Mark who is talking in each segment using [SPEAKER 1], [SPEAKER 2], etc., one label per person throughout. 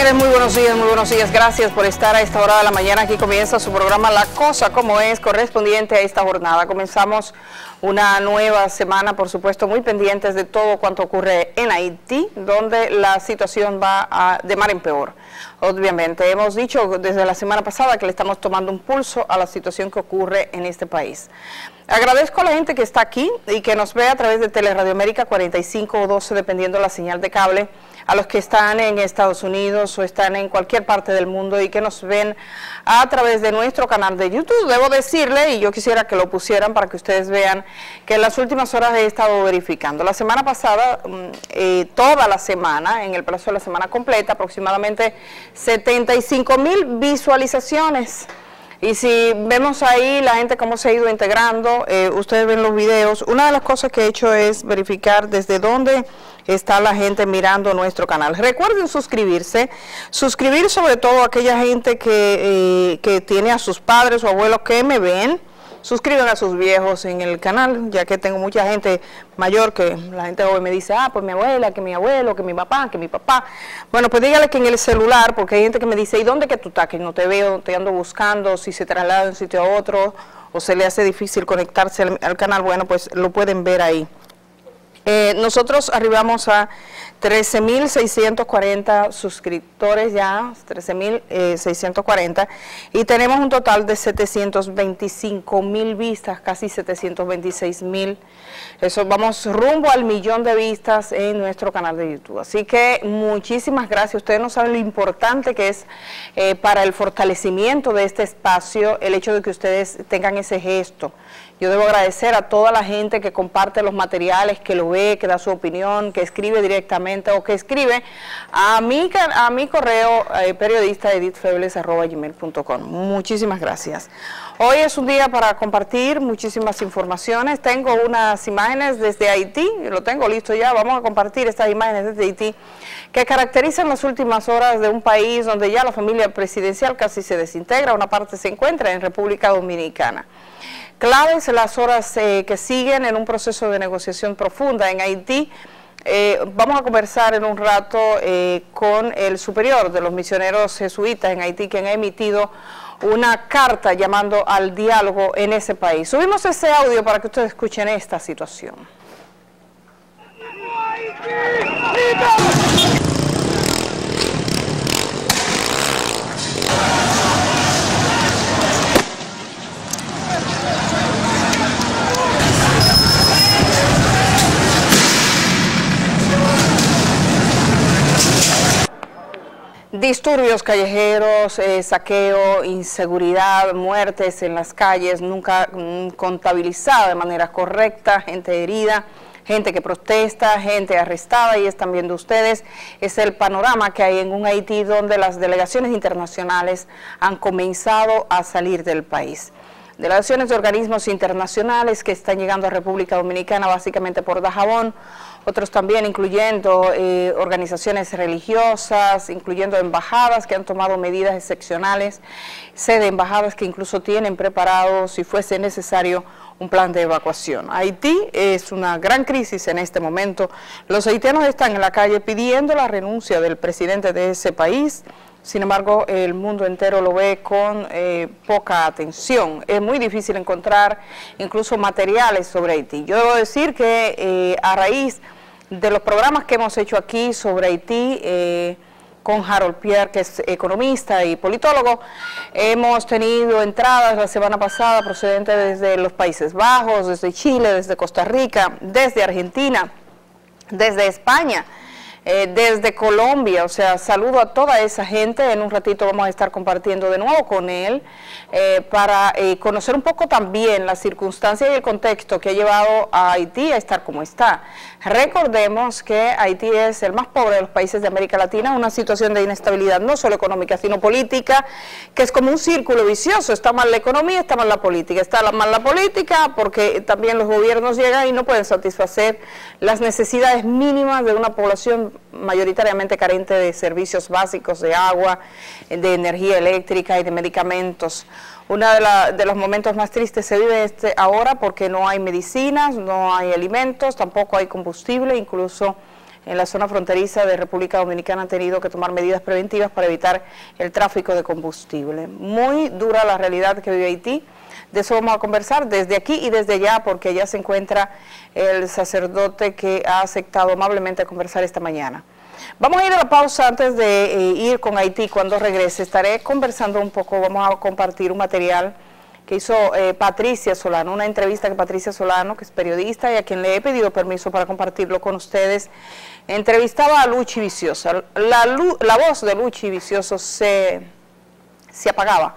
[SPEAKER 1] Muy buenos días, muy buenos días. Gracias por estar a esta hora de la mañana. Aquí comienza su programa La Cosa como es correspondiente a esta jornada. Comenzamos una nueva semana, por supuesto, muy pendientes de todo cuanto ocurre en Haití, donde la situación va de mar en peor. Obviamente, hemos dicho desde la semana pasada que le estamos tomando un pulso a la situación que ocurre en este país. Agradezco a la gente que está aquí y que nos ve a través de Teleradio América 45 o 12, dependiendo la señal de cable, a los que están en Estados Unidos o están en cualquier parte del mundo y que nos ven a través de nuestro canal de YouTube. Debo decirle, y yo quisiera que lo pusieran para que ustedes vean, que en las últimas horas he estado verificando. La semana pasada, mm, eh, toda la semana, en el plazo de la semana completa, aproximadamente 75 mil visualizaciones. Y si vemos ahí la gente cómo se ha ido integrando, eh, ustedes ven los videos, una de las cosas que he hecho es verificar desde dónde está la gente mirando nuestro canal. Recuerden suscribirse, suscribir sobre todo a aquella gente que, eh, que tiene a sus padres o abuelos que me ven, suscriban a sus viejos en el canal, ya que tengo mucha gente mayor que la gente hoy me dice, ah, pues mi abuela, que mi abuelo, que mi papá, que mi papá. Bueno, pues dígale que en el celular, porque hay gente que me dice, ¿y dónde que tú estás? Que no te veo, te ando buscando, si se traslada de un sitio a otro o se le hace difícil conectarse al, canal, bueno, pues lo pueden ver ahí. Eh, nosotros arribamos a 13.640 suscriptores ya, 13.640, y tenemos un total de 725.000 vistas, casi 726.000. Eso vamos rumbo al millón de vistas en nuestro canal de YouTube. Así que muchísimas gracias. Ustedes no saben lo importante que es eh, para el fortalecimiento de este espacio el hecho de que ustedes tengan ese gesto. Yo debo agradecer a toda la gente que comparte los materiales, que lo ve, que da su opinión, que escribe directamente o que escribe a mi, a mi correo eh, periodista edithfebles.com. Muchísimas gracias. Hoy es un día para compartir muchísimas informaciones. Tengo unas imágenes desde Haití, lo tengo listo ya, vamos a compartir estas imágenes desde Haití que caracterizan las últimas horas de un país donde ya la familia presidencial casi se desintegra, una parte se encuentra en República Dominicana. Claves las horas eh, que siguen en un proceso de negociación profunda en Haití. Eh, vamos a conversar en un rato eh, con el superior de los misioneros jesuitas en Haití, quien ha emitido una carta llamando al diálogo en ese país. Subimos ese audio para que ustedes escuchen esta situación. Disturbios callejeros, eh, saqueo, inseguridad, muertes en las calles, nunca mm, contabilizada de manera correcta, gente herida, gente que protesta, gente arrestada, y están viendo ustedes, es el panorama que hay en un Haití donde las delegaciones internacionales han comenzado a salir del país. Delegaciones de organismos internacionales que están llegando a República Dominicana básicamente por Dajabón, otros también incluyendo eh, organizaciones religiosas, incluyendo embajadas que han tomado medidas excepcionales, sede embajadas que incluso tienen preparado, si fuese necesario, un plan de evacuación. Haití es una gran crisis en este momento. Los haitianos están en la calle pidiendo la renuncia del presidente de ese país, sin embargo, el mundo entero lo ve con eh, poca atención. Es muy difícil encontrar incluso materiales sobre Haití. Yo debo decir que eh, a raíz de los programas que hemos hecho aquí sobre Haití, eh, con Harold Pierre, que es economista y politólogo, hemos tenido entradas la semana pasada procedentes desde los Países Bajos, desde Chile, desde Costa Rica, desde Argentina, desde España, eh, desde Colombia, o sea, saludo a toda esa gente, en un ratito vamos a estar compartiendo de nuevo con él eh, para eh, conocer un poco también las circunstancias y el contexto que ha llevado a Haití a estar como está. Recordemos que Haití es el más pobre de los países de América Latina, una situación de inestabilidad no solo económica, sino política, que es como un círculo vicioso, está mal la economía, está mal la política, está mal la política porque también los gobiernos llegan y no pueden satisfacer las necesidades mínimas de una población mayoritariamente carente de servicios básicos de agua, de energía eléctrica y de medicamentos. Uno de, los momentos más tristes se vive este ahora porque no hay medicinas, no hay alimentos, tampoco hay combustible, incluso en la zona fronteriza de República Dominicana han tenido que tomar medidas preventivas para evitar el tráfico de combustible. Muy dura la realidad que vive Haití. De eso vamos a conversar desde aquí y desde allá, porque allá se encuentra el sacerdote que ha aceptado amablemente conversar esta mañana. Vamos a ir a la pausa antes de eh, ir con Haití. Cuando regrese estaré conversando un poco, vamos a compartir un material que hizo eh, Patricia Solano, una entrevista que Patricia Solano, que es periodista y a quien le he pedido permiso para compartirlo con ustedes, entrevistaba a Luchi Vicioso. La, la voz de Luchi Vicioso se, se apagaba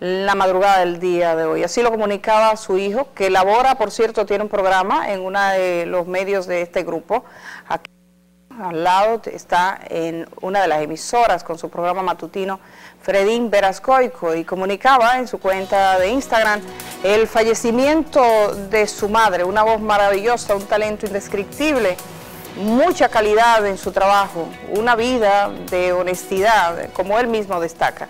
[SPEAKER 1] la madrugada del día de hoy. Así lo comunicaba su hijo, que labora, por cierto, tiene un programa en uno de los medios de este grupo. Al lado está en una de las emisoras con su programa matutino Fredín Verascoico y comunicaba en su cuenta de Instagram el fallecimiento de su madre, una voz maravillosa, un talento indescriptible, mucha calidad en su trabajo, una vida de honestidad, como él mismo destaca.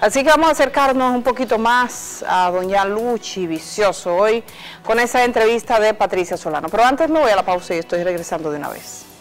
[SPEAKER 1] Así que vamos a acercarnos un poquito más a doña Luchi Vicioso hoy con esa entrevista de Patricia Solano. Pero antes me voy a la pausa y estoy regresando de una vez.